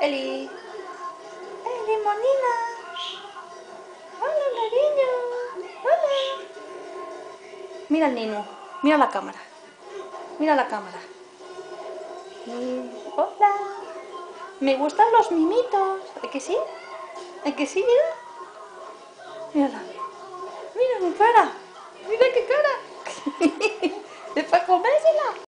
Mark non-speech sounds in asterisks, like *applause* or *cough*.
Eli. Eli, monina. Hola, cariño. Hola. Mira al nino, Mira la cámara. Mira la cámara. Mm, hola. Me gustan los mimitos. ¿Es que sí? ¿Es que sí? Mira. Mírala. Mira mi cara. Mira qué cara. *laughs* ¿Es para comer?